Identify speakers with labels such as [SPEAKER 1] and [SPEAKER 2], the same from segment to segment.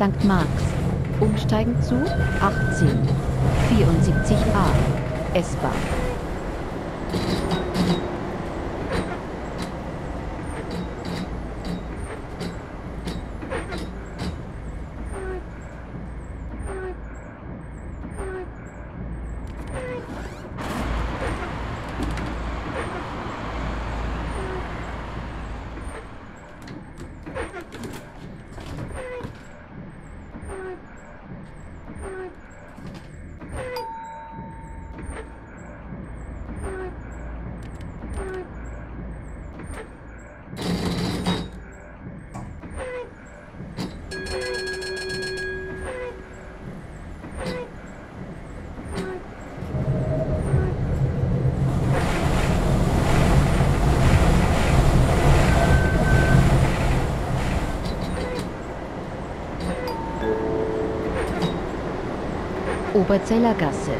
[SPEAKER 1] St. Marx. Umsteigen zu 18 74a S-Bahn. Oberzeller Gasse.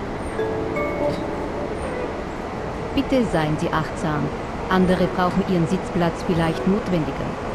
[SPEAKER 1] Bitte seien Sie achtsam. Andere brauchen Ihren Sitzplatz vielleicht notwendiger.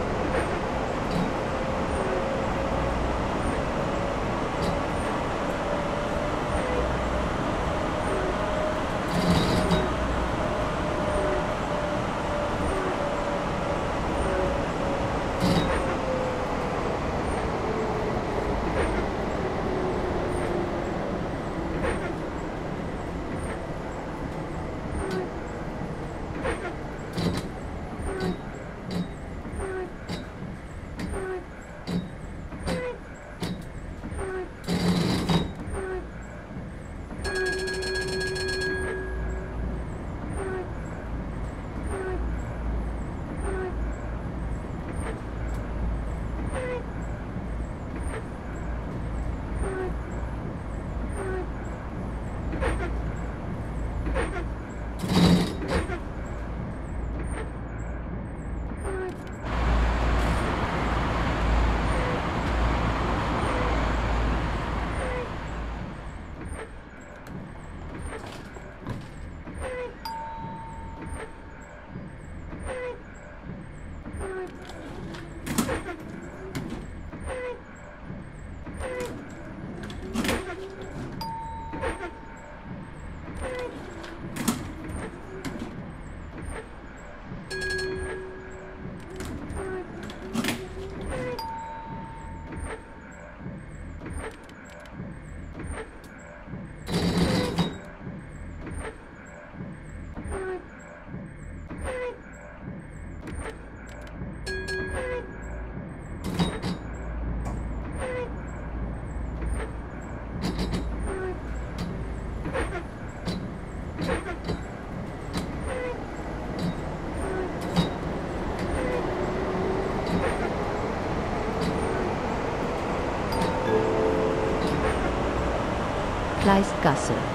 [SPEAKER 1] Kleistgasse.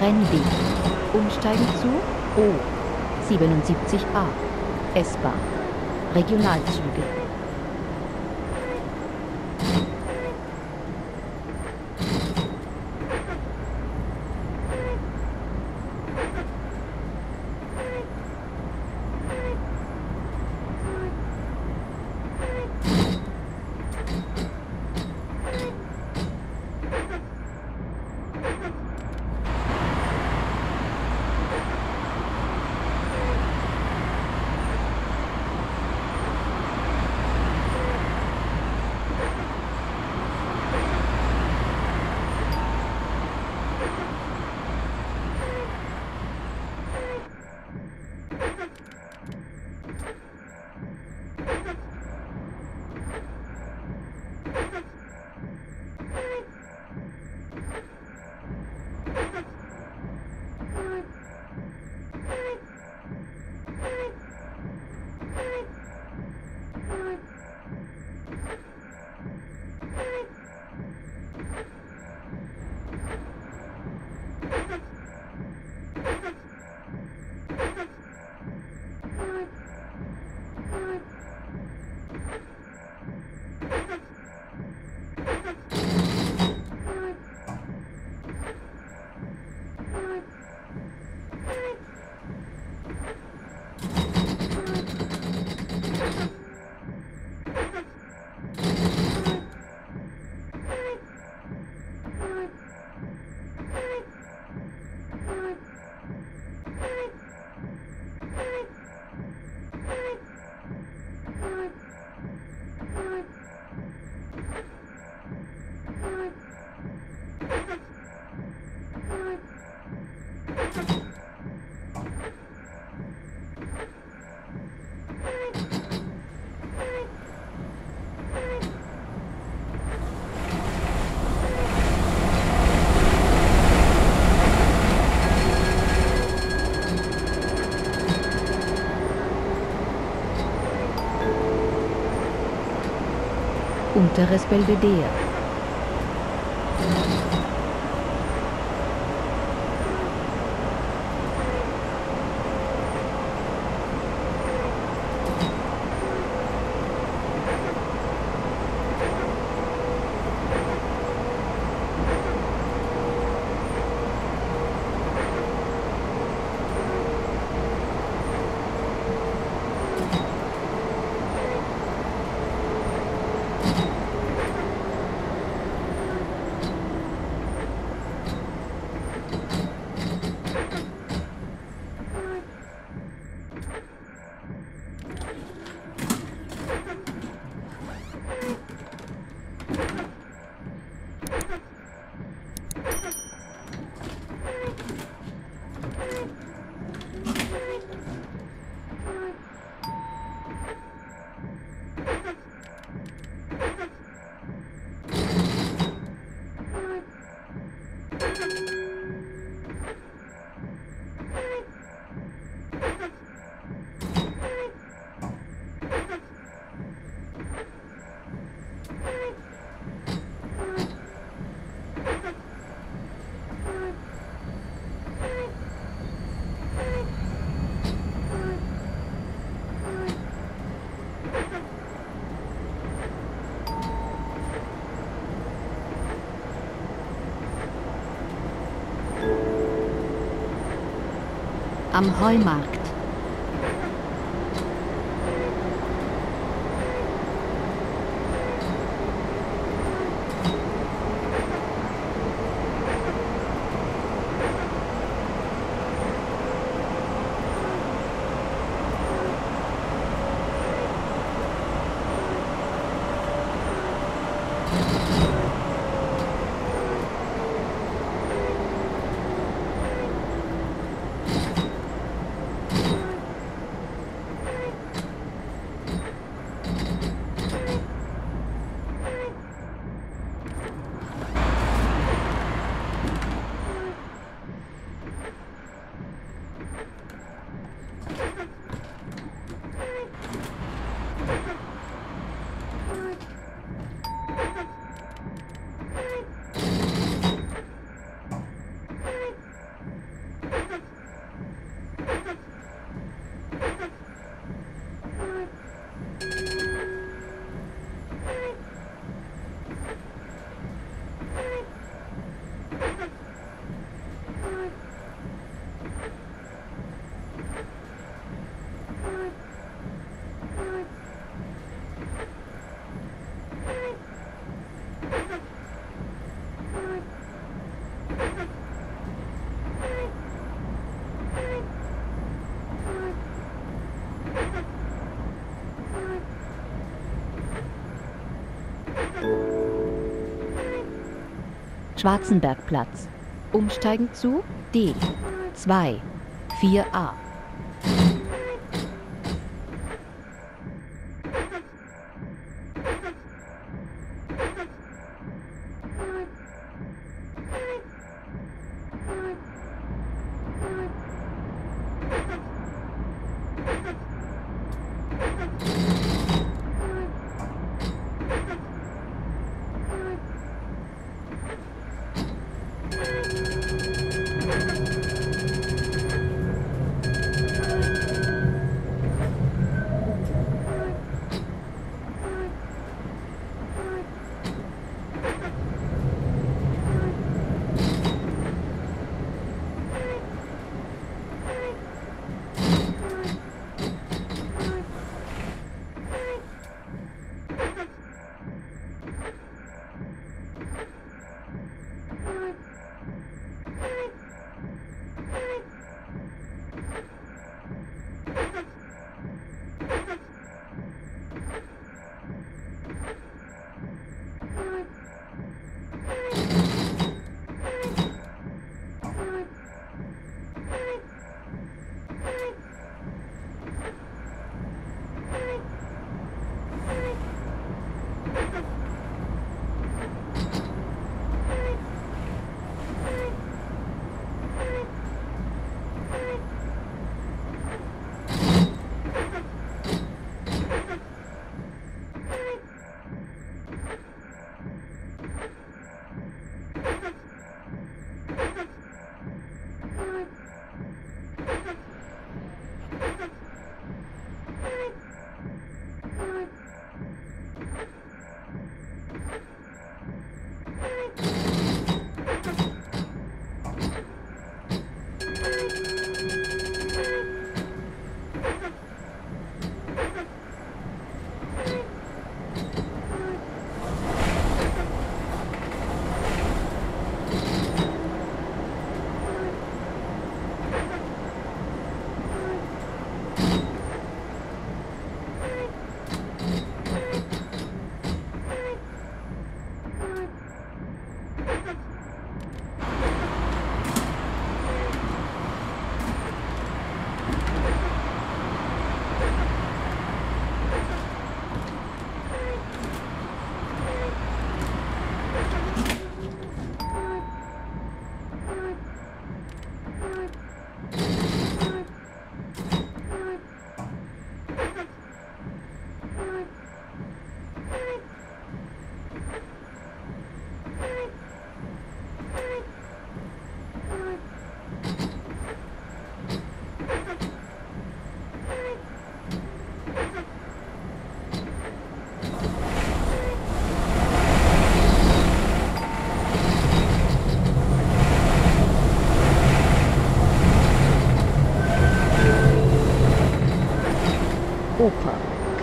[SPEAKER 1] Rennweg. Umsteigen zu O77A. S-Bahn. Regionalzüge. Unteres Belvedere. Am Heumarkt. Schwarzenbergplatz. Umsteigen zu D 2 4a.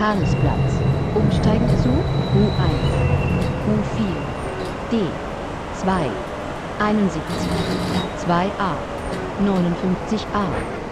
[SPEAKER 1] Karlsplatz. Umsteigen zu U1, U4, D, 2, 71, 2a, 59a.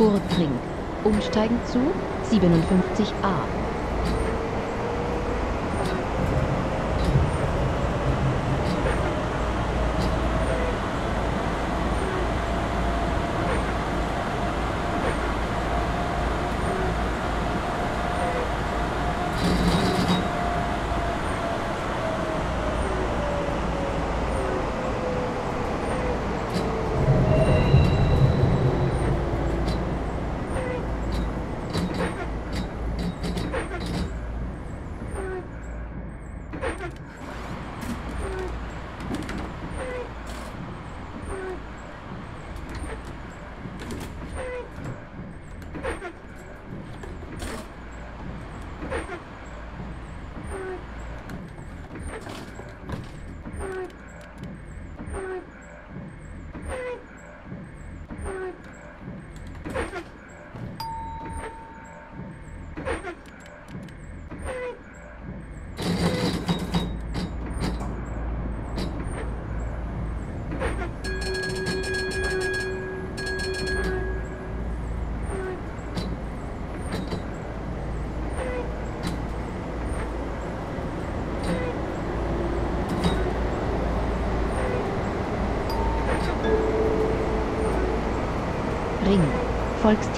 [SPEAKER 1] Burgring. Umsteigen zu 57a.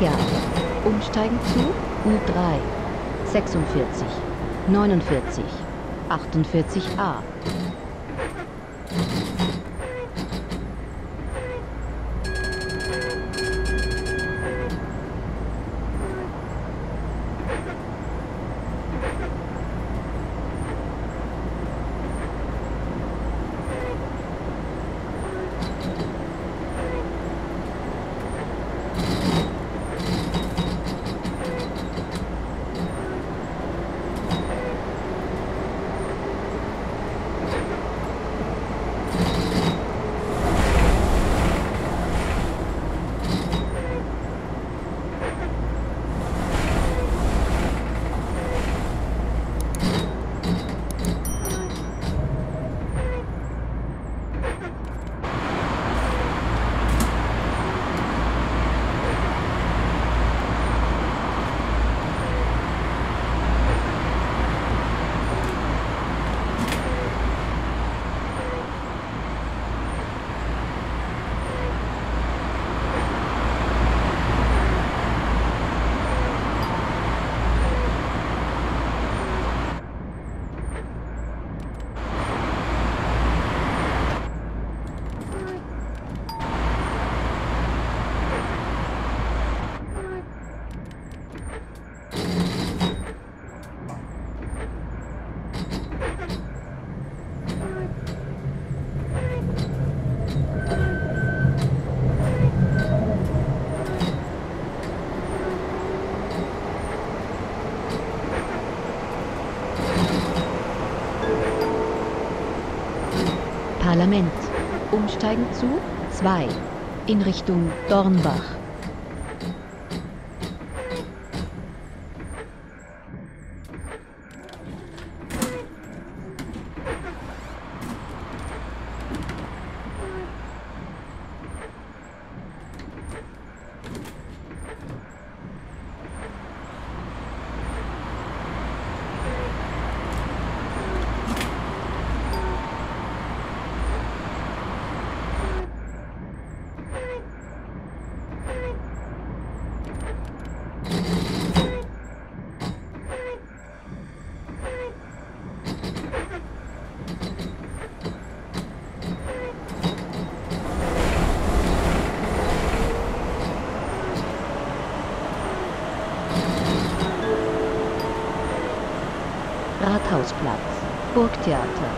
[SPEAKER 1] Volkstheater. Umsteigen zu U3, 46, 49, 48a. Parlament. Umsteigen zu 2 in Richtung Dornbach. Rathausplatz, Burgtheater.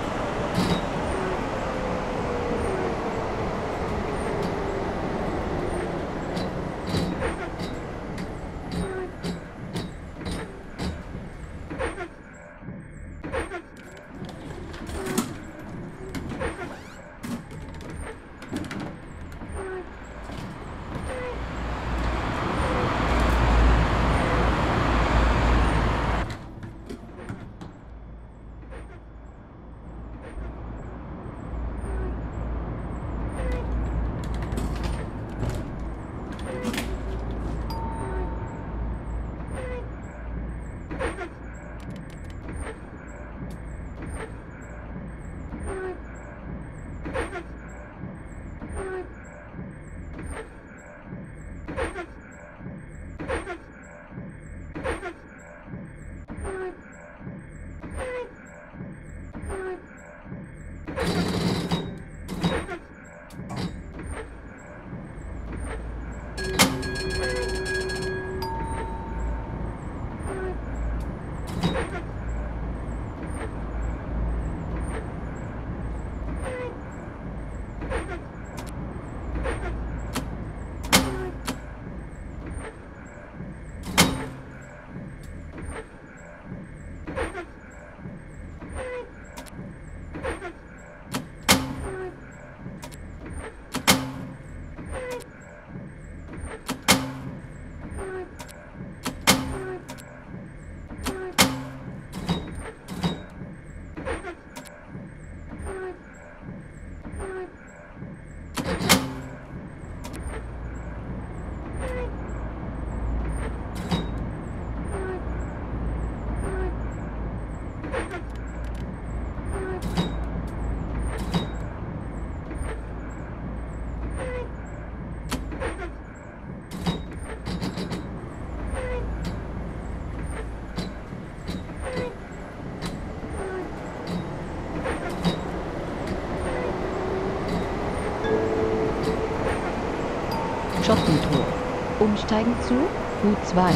[SPEAKER 1] Umsteigen zu U2.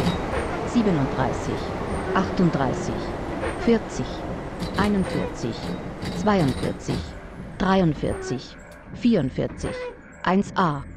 [SPEAKER 1] 37, 38, 40, 41, 42, 43, 44, 1a.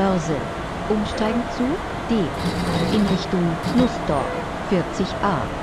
[SPEAKER 1] Börse. Umsteigen zu D. In Richtung Nussdorf 40a.